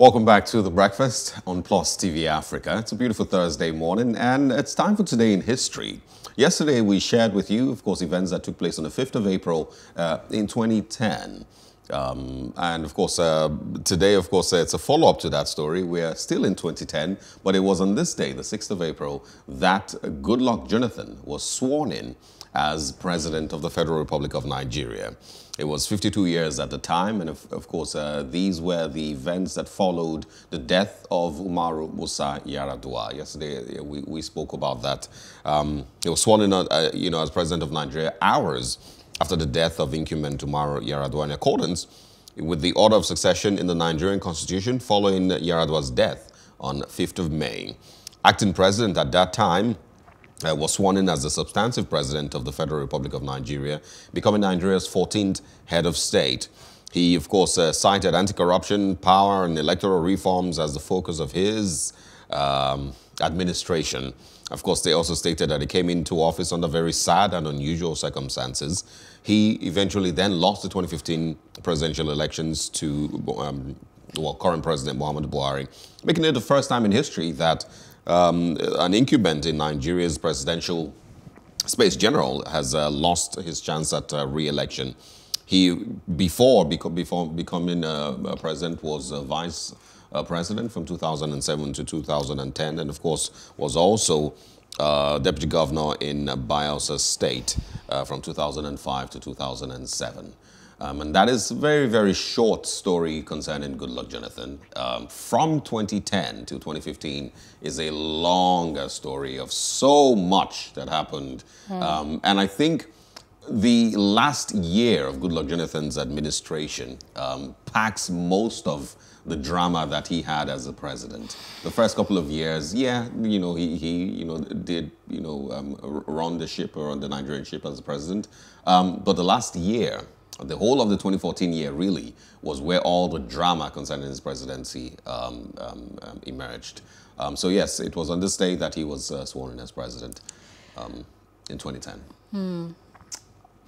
Welcome back to The Breakfast on Plus TV Africa. It's a beautiful Thursday morning and it's time for Today in History. Yesterday we shared with you, of course, events that took place on the 5th of April uh, in 2010. Um, and of course, uh, today, of course, it's a follow-up to that story. We're still in 2010, but it was on this day, the 6th of April, that Goodluck Jonathan was sworn in as President of the Federal Republic of Nigeria. It was 52 years at the time, and of, of course, uh, these were the events that followed the death of Umaru Musa Yar'Adua. Yesterday, uh, we, we spoke about that. Um, he was sworn in, uh, you know, as President of Nigeria hours after the death of incumbent Umaru Yar'Adua in accordance with the order of succession in the Nigerian constitution following Yar'Adua's death on 5th of May. Acting president at that time, uh, was sworn in as the substantive president of the Federal Republic of Nigeria, becoming Nigeria's 14th head of state. He, of course, uh, cited anti-corruption, power, and electoral reforms as the focus of his um, administration. Of course, they also stated that he came into office under very sad and unusual circumstances. He eventually then lost the 2015 presidential elections to um, well, current President Muhammadu Buhari, making it the first time in history that um, an incumbent in Nigeria's presidential space general has uh, lost his chance at uh, re-election. He, before, before becoming a president, was vice uh, president from 2007 to 2010, and of course was also uh, deputy governor in Bayelsa State uh, from 2005 to 2007. Um, and that is a very, very short story concerning Goodluck Jonathan. Um, from 2010 to 2015 is a longer story of so much that happened. Mm. Um, and I think the last year of Goodluck Jonathan's administration um, packs most of the drama that he had as a president. The first couple of years, yeah, you know, he, he you know, did, you know, um, run the ship or run the Nigerian ship as a president. Um, but the last year, the whole of the 2014 year really was where all the drama concerning his presidency um, um, um, emerged. So yes, it was on this day that he was uh, sworn in as president in 2010. Hmm.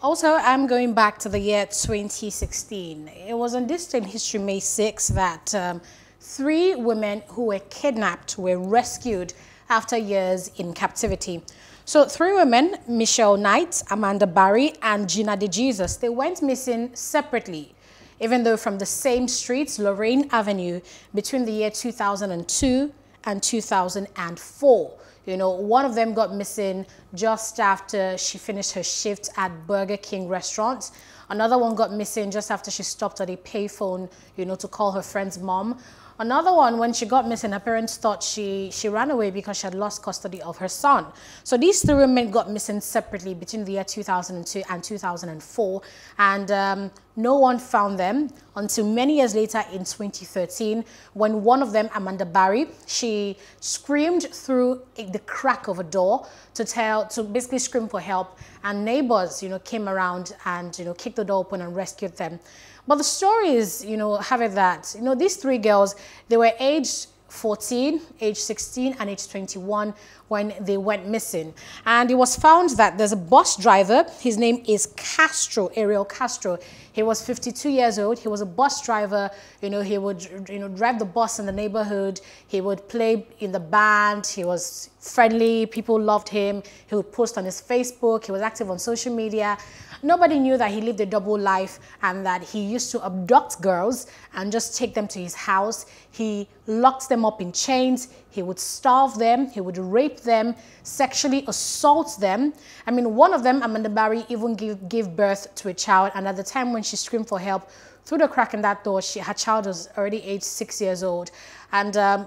Also, I'm going back to the year 2016. It was on this day in history, May 6, that um, three women who were kidnapped were rescued after years in captivity. So three women, Michelle Knight, Amanda Berry, and Gina De Jesus, they went missing separately, even though from the same streets, Lorain Avenue, between the year 2002 and 2004. You know, one of them got missing just after she finished her shift at Burger King restaurant. Another one got missing just after she stopped at a payphone, you know, to call her friend's mom. Another one, when she got missing, her parents thought she, she ran away because she had lost custody of her son. So these three women got missing separately between the year 2002 and 2004. And um, no one found them until many years later in 2013 when one of them, Amanda Berry, she screamed through the crack of a door to tell, to basically scream for help. And neighbors, you know, came around and, you know, kicked the door open and rescued them. But the story is, you know, have it that, you know, these three girls, they were aged 14, age 16, and age 21 when they went missing. And it was found that there's a bus driver. His name is Castro, Ariel Castro. He was 52 years old. He was a bus driver. You know, he would, you know, drive the bus in the neighborhood. He would play in the band. He was friendly. People loved him. He would post on his Facebook. He was active on social media. Nobody knew that he lived a double life and that he used to abduct girls and just take them to his house. He locked them up in chains. He would starve them. He would rape them, sexually assault them. I mean, one of them, Amanda Berry, even gave, gave birth to a child. And at the time when she screamed for help, through the crack in that door, she, her child was already aged six years old. And um,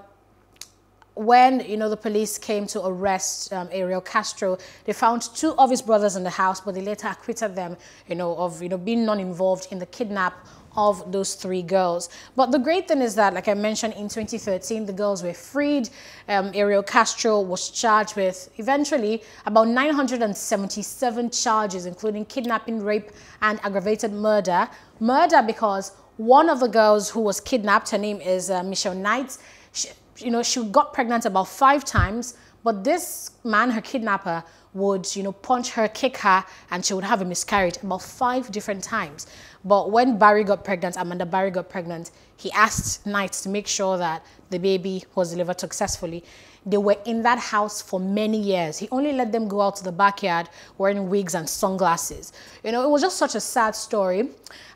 when you know the police came to arrest um, Ariel Castro, they found two of his brothers in the house, but they later acquitted them, you know, of you know being non-involved in the kidnap of those three girls. But the great thing is that, like I mentioned, in 2013, the girls were freed. Um, Ariel Castro was charged with eventually about 977 charges, including kidnapping, rape, and aggravated murder. Murder because one of the girls who was kidnapped, her name is uh, Michelle Knight, she, you know, she got pregnant about five times, But this man, her kidnapper, would, you know, punch her, kick her, and she would have a miscarriage about five different times. But when Berry got pregnant, Amanda Berry got pregnant, he asked Knights to make sure that the baby was delivered successfully. They were in that house for many years. He only let them go out to the backyard wearing wigs and sunglasses. You know, it was just such a sad story.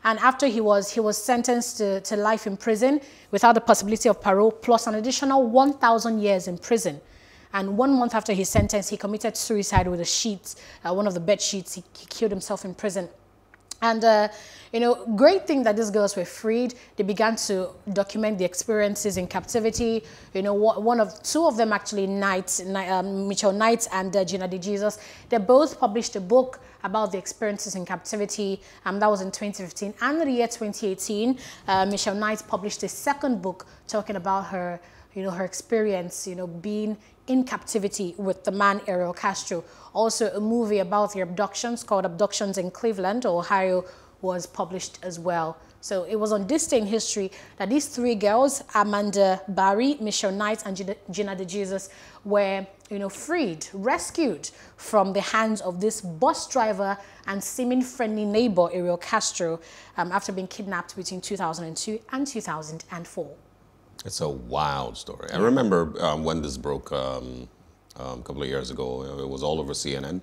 And after he was, he was sentenced to, to life in prison without the possibility of parole, plus an additional 1,000 years in prison. And one month after his sentence, he committed suicide with a sheet, uh, one of the bed sheets. He, he killed himself in prison. And, uh, you know, great thing that these girls were freed. They began to document the experiences in captivity. You know, one of, two of them actually, Knight, um, Mitchell Knight and uh, Gina DeJesus, they both published a book about the experiences in captivity. Um, that was in 2015. And in the year 2018, uh, Michelle Knight published a second book talking about her, you know, her experience, you know, being in captivity with the man Ariel Castro. Also, a movie about the abductions called Abductions in Cleveland, Ohio, was published as well. So it was on this day in history that these three girls, Amanda Berry, Michelle Knight, and Gina DeJesus, were you know, freed, rescued from the hands of this bus driver and seeming friendly neighbor, Ariel Castro, um, after being kidnapped between 2002 and 2004. It's a wild story. I remember um, when this broke um, um, a couple of years ago. It was all over CNN,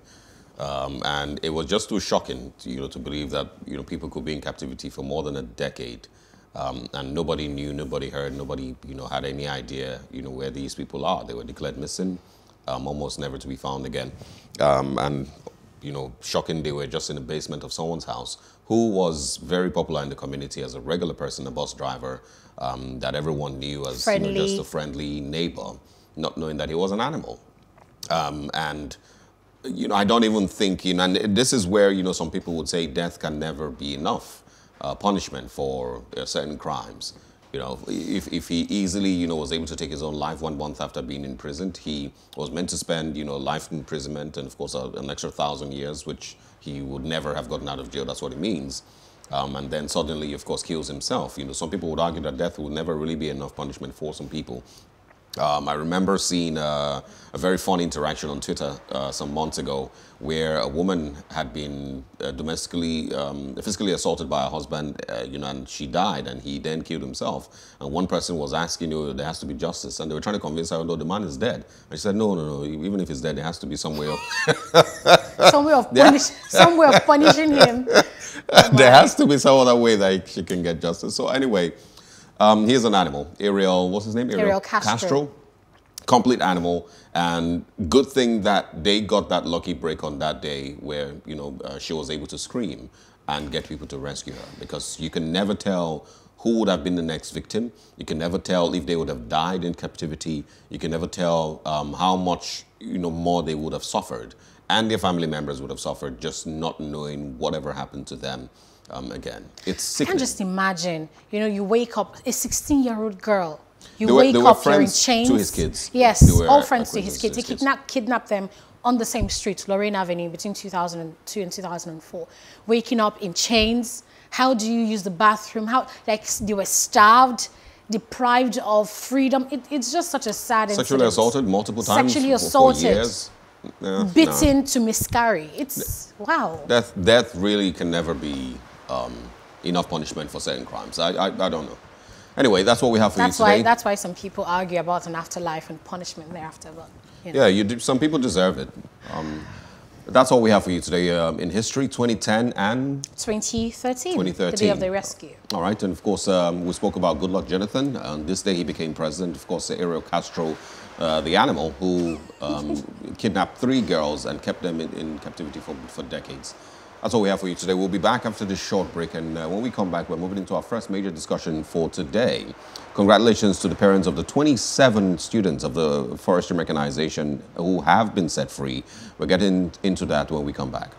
um, and it was just too shocking, to, you know, to believe that you know people could be in captivity for more than a decade, um, and nobody knew, nobody heard, nobody you know had any idea, you know, where these people are. They were declared missing, um, almost never to be found again, and you know, shocking. They were just in the basement of someone's house who was very popular in the community as a regular person, a bus driver, um, that everyone knew as you know, just a friendly neighbor, not knowing that he was an animal. Um, and you know, I don't even think, you know, and this is where, you know, some people would say death can never be enough uh, punishment for uh, certain crimes. You know, if, if he easily, you know, was able to take his own life one month after being imprisoned, he was meant to spend, you know, life in imprisonment and, of course, an extra thousand years, which he would never have gotten out of jail. That's what it means. Um, and then suddenly, of course, kills himself. You know, some people would argue that death will never really be enough punishment for some people. Um, I remember seeing uh, a very funny interaction on Twitter uh, some months ago where a woman had been uh, domestically, um, physically assaulted by her husband, uh, you know, and she died, and he then killed himself. And one person was asking, you know, there has to be justice, and they were trying to convince her, no, the man is dead. And she said, no, no, no, even if he's dead, there has to be some way of some way of punish, some way of punishing him. there has to be some other way that she can get justice. So anyway. Um, here's an animal. Ariel, what's his name? Ariel, Ariel Castro. Castro. Complete animal, and good thing that they got that lucky break on that day where you know uh, she was able to scream and get people to rescue her because you can never tell who would have been the next victim. You can never tell if they would have died in captivity. You can never tell um, how much you know more they would have suffered, and their family members would have suffered just not knowing whatever happened to them um, again. It's sickening. I can just imagine, you know, you wake up, a 16-year-old girl, you they wake were, up, you're in chains. to his kids. Yes, all friends to his kids. He kidnapped, kidnapped them on the same street, Lorain Avenue, between 2002 and 2004. Waking up in chains. How do you use the bathroom? How, like, they were starved deprived of freedom. It, it's just such a sad Sexually incident. assaulted multiple times. Sexually assaulted. Yeah, bitten no. to miscarry. It's wow. Death, death really can never be um, enough punishment for certain crimes. I, I, I, don't know. Anyway, that's what we have for that's you today. Why, that's why some people argue about an afterlife and punishment thereafter. But, you know. Yeah, you do, some people deserve it. Um, that's all we have for you today um, in history, 2010 and 2013, 2013, the day of the rescue. All right, and of course um, we spoke about Goodluck Jonathan. On this day he became president. Of course, Ariel Castro, uh, the animal who um, kidnapped three girls and kept them in, in captivity for, for decades. That's all we have for you today. We'll be back after this short break, and uh, when we come back, we're moving into our first major discussion for today. Congratulations to the parents of the 27 students of the forestry mechanization who have been set free. We're getting into that when we come back.